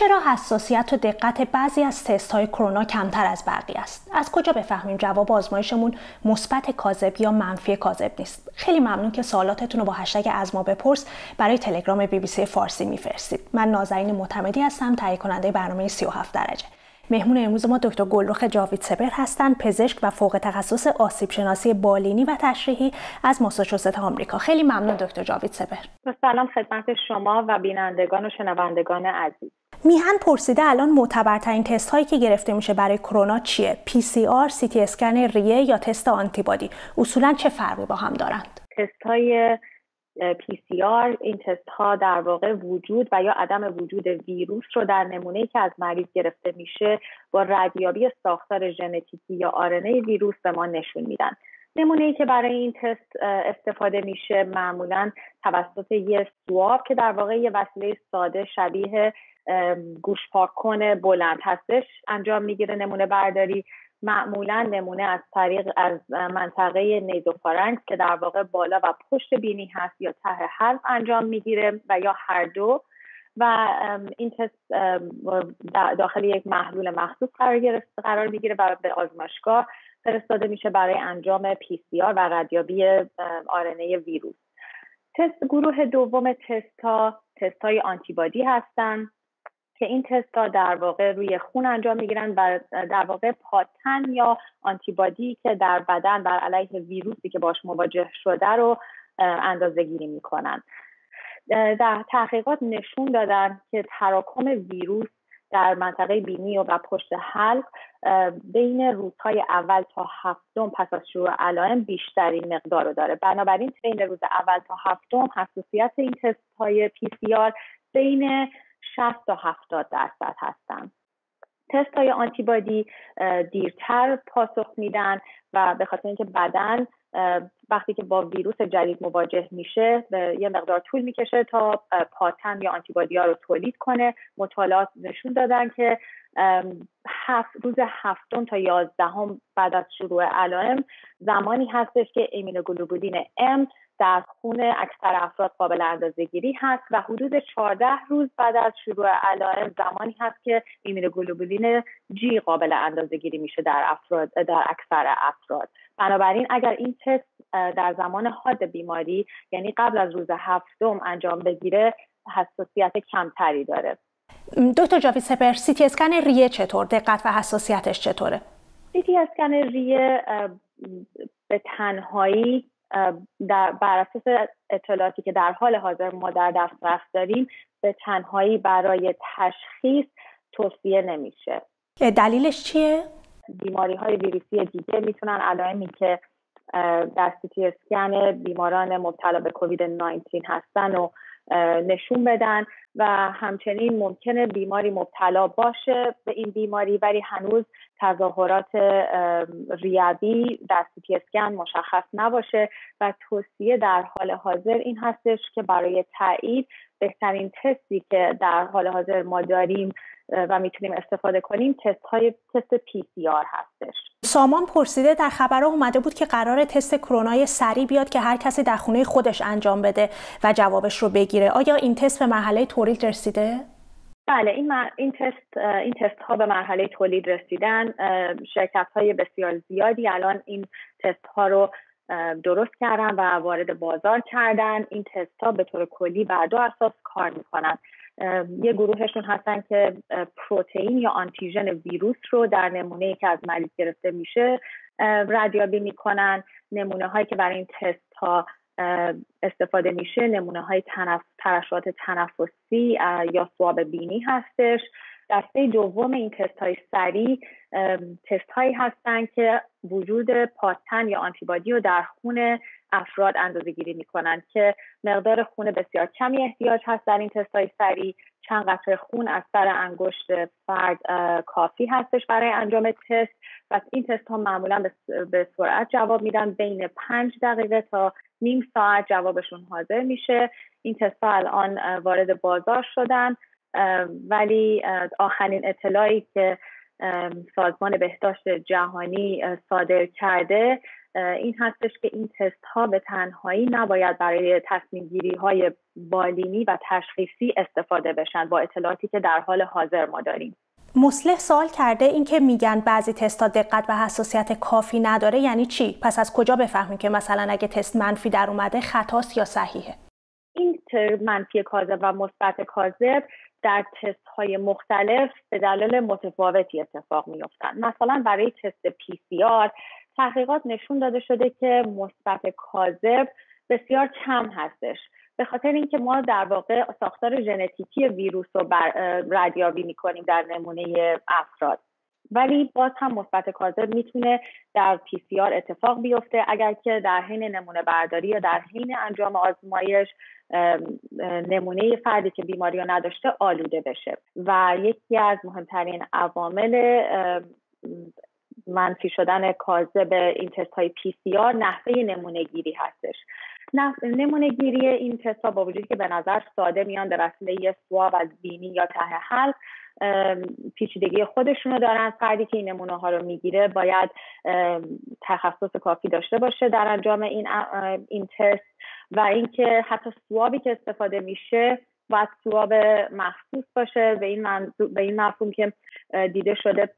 چرا حساسیت و دقت بعضی از تست های کرونا کمتر از بقیه است؟ از کجا بفهمیم جواب آزمایشمون مثبت کاذب یا منفی کاذب نیست؟ خیلی ممنون که سوالاتتون رو با هشتگ از ما بپرس. برای تلگرام بی بی سی فارسی میفرستید. من نازنین معتمدی هستم تهیه کننده برنامه 37 درجه. مهمون امروز ما دکتر گلرخ جاوید سپر هستند پزشک و فوق تخصص آسیب شناسی بالینی و تشریحی از ماساچوست آمریکا. خیلی ممنون دکتر جاوید سپر سلام خدمت شما و بینندگان و شنوندگان عزیز. میهن پرسیده الان معتبرترین تست هایی که گرفته میشه برای کرونا چیه؟ PCR سی تی اسکن ریه یا تست آنتیبادی؟ اصولا چه فرقی با هم دارند؟ تست های PCR این تست ها در واقع وجود و یا عدم وجود ویروس رو در نمونه که از مریض گرفته میشه با ردیابی ساختار ژنتیکی یا RNA ویروس به ما نشون میدن. نمونه ای که برای این تست استفاده میشه معمولا توسط یه سواب که در واقع یه وسیله ساده شبیه گوش پاک کنه بلند هستش انجام می‌گیره نمونه برداری. معمولا نمونه از طریق از منطقه نیزوفارنکس که در واقع بالا و پشت بینی هست یا ته حلق انجام می‌گیره و یا هر دو. و این تست داخل یک محلول مخصوص قرار قرار می‌گیره و به آزمایشگاه فرستاده میشه برای انجام PCR و ردیابی RNA ویروس. تست گروه دوم تست ها تست های آنتیبادی هستند که این تست ها در واقع روی خون انجام می‌گیرن و در واقع پادتن یا آنتیبادی که در بدن بر علیه ویروسی که باش مواجه شده رو اندازه گیری می‌کنن. در تحقیقات نشون دادن که تراکم ویروس در منطقه بینی و پشت حلق بین روزهای اول تا هفتم پس از شروع علائم بیشترین مقدار رو داره. بنابراین بین روز اول تا هفتم حساسیت این تست های پی سی آر بین 60 تا 70 درصد هستن تست های آنتیبادی دیرتر پاسخ میدن و به خاطر اینکه بدن وقتی که با ویروس جدید مواجه میشه یه مقدار طول می‌کشه تا پادتن یا آنتیبادی ها رو تولید کنه. مطالعات نشون دادن که هفت روز هفتم تا یازدهم بعد از شروع علائم زمانی هستش که ایمونوگلوبولین M در خون اکثر افراد قابل اندازه گیری هست و حدود 14 روز بعد از شروع علائم زمانی هست که ایمونوگلوبولین G قابل اندازه گیری میشه در افراد در اکثر افراد. بنابراین اگر این تست در زمان حاد بیماری یعنی قبل از روز هفتم انجام بگیره حساسیت کمتری داره. دکتر جاوید سپر سیتی اسکن ریه چطور؟ دقت و حساسیتش چطوره؟ سیتی اسکن ریه به تنهایی در بر اساس اطلاعاتی که در حال حاضر ما در دسترس داریم به تنهایی برای تشخیص توصیه نمیشه. دلیلش چیه؟ بیماری های ویروسی دیگه می‌تونن علائمی که در سیتی اسکن بیماران مبتلا به کووید 19 هستن و نشون بدن و همچنین ممکنه بیماری مبتلا باشه به این بیماری ولی هنوز تظاهرات ریوی در سیتی اسکن مشخص نباشه و توصیه در حال حاضر این هستش که برای تایید بهترین تستی که در حال حاضر ما داریم و می‌تونیم استفاده کنیم تست های تست PCR هستش. سامان پرسیده در خبرها اومده بود که قرار تست کرونای سریع بیاد که هر کسی در خونه خودش انجام بده و جوابش رو بگیره. آیا این تست به مرحله تولید رسیده؟ بله این, این تست این تست ها به مرحله تولید رسیدن. شرکت های بسیار زیادی الان این تست ها رو درست کردن و وارد بازار کردن. این تست ها به طور کلی بر دو اساس کار می‌کنن. یه گروهشون هستن که پروتئین یا آنتیژن ویروس رو در نمونه که از مریض گرفته میشه ردیابی می‌کنن. نمونه هایی که برای این تست ها استفاده میشه نمونه های تنف... ترشحات تنفسی یا سواب بینی هستش. دسته دوم این تست های سریع تست هایی هستن که وجود پاتن یا آنتیبادی رو در خون افراد اندازه گیری می‌کنن که مقدار خون بسیار کمی احتیاج هست در این تست های سریع. چند قطره خون از سر انگشت فرد کافی هستش برای انجام تست. و این تست ها معمولا به سرعت جواب میدن. بین پنج دقیقه تا نیم ساعت جوابشون حاضر میشه. این تست ها الان وارد بازار شدن. ولی آخرین اطلاعی که سازمان بهداشت جهانی صادر کرده این هستش که این تست ها به تنهایی نباید برای تصمیم گیری های بالینی و تشخیصی استفاده بشن با اطلاعاتی که در حال حاضر ما داریم. مصلح سوال کرده اینکه میگن بعضی تست ها دقت و حساسیت کافی نداره یعنی چی؟ پس از کجا بفهمیم که مثلا اگه تست منفی در اومده خطاست یا صحیحه؟ این منفی کاذب و مثبت کاذب در تست های مختلف به دلیل متفاوتی اتفاق میافتند مثلا برای تست PCR تحقیقات نشون داده شده که مثبت کاذب بسیار کم هستش. به خاطر اینکه ما در واقع ساختار ژنتیکی ویروس رو ردیابی می‌کنیم در نمونه افراد. ولی باز هم مثبت کاذب می‌تونه در PCR اتفاق بیفته. اگر که در حین نمونه برداری یا در حین انجام آزمایش نمونه فردی که بیماری رو نداشته آلوده بشه. و یکی از مهمترین عوامل منفی شدن کاذب این تست های PCR نحوه نمونه گیری هستش. نمونه گیری این تست ها با وجودی که به نظر ساده میان به وسیله یه swab از بینی یا ته حلق پیچیدگی خودشونو دارن. فردی که این نمونه ها رو می‌گیره باید تخصص کافی داشته باشه در انجام این این تست و اینکه حتی سوابی که استفاده میشه باید سواب مخصوص باشه. به این, به این مفهوم که دیده شده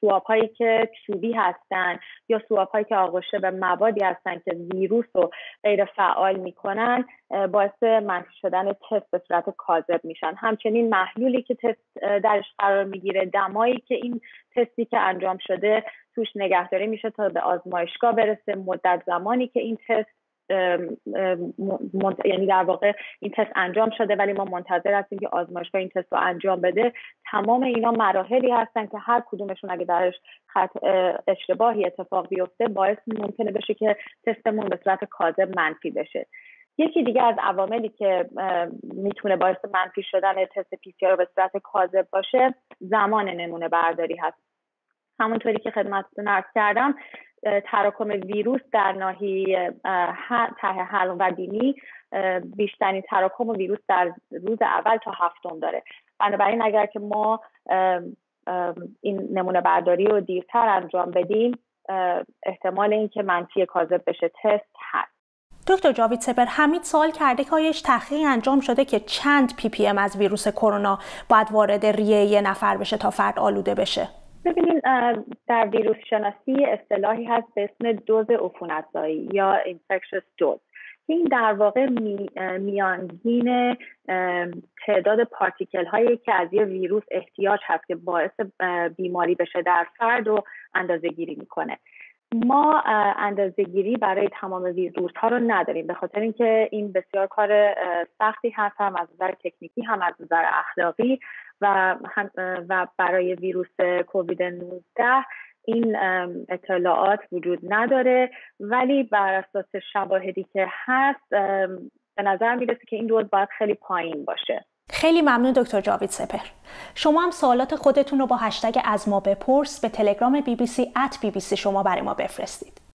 سواب هایی که چوبی هستن یا سواب هایی که آغشته به موادی هستن که ویروس رو غیر فعال می‌کنن باعث منفی شدن تست به صورت کاذب میشن. همچنین محلولی که تست درش قرار می‌گیره دمایی که این تستی که انجام شده توش نگهداری میشه تا به آزمایشگاه برسه. مدت زمانی که این تست یعنی در واقع این تست انجام شده ولی ما منتظر هستیم که آزمایشگاه این تست رو انجام بده. تمام اینا مراحلی هستن که هر کدومشون اگه درش خط اشتباهی اتفاق بیفته باعث ممکنه بشه که تستمون به صورت کاذب منفی بشه. یکی دیگه از عواملی که می‌تونه باعث منفی شدن تست پی رو به صورت کاذب باشه زمان نمونه برداری هست. همونطوری که خدمتتون عرض کردم تراکم ویروس در ناحیه ته حلق و بینی بیشترین تراکم ویروس در روز اول تا هفتم داره. بنابراین اگر که ما این نمونه برداری رو دیرتر انجام بدیم احتمال اینکه منفی کاذب بشه تست هست. دکتر جاوید سپر حمید سوال کرده که آیا تحقیقی انجام شده که چند ppm از ویروس کرونا باید وارد ریه یه نفر بشه تا فرد آلوده بشه؟ ببینید در ویروس شناسی اصطلاحی هست به اسم دوز عفونتزایی یا infectious دوز. این در واقع میانگین تعداد پارتیکل هایی که از یه ویروس احتیاج هست که باعث بیماری بشه در فرد و اندازه گیری می‌کنه. ما اندازه گیری برای تمام ویروس ها رو نداریم به خاطر اینکه این بسیار کار سختی هست هم از نظر تکنیکی هم از نظر اخلاقی. و, و برای ویروس کووید 19 این اطلاعات وجود نداره. ولی بر اساس شواهدی که هست به نظر می‌رسه که این دوز باید خیلی پایین باشه. خیلی ممنون دکتر جاوید سپر شما هم سوالات خودتون رو با هشتگ از ما بپرس به تلگرام بی بی سی ات بی بی سی شما برای ما بفرستید.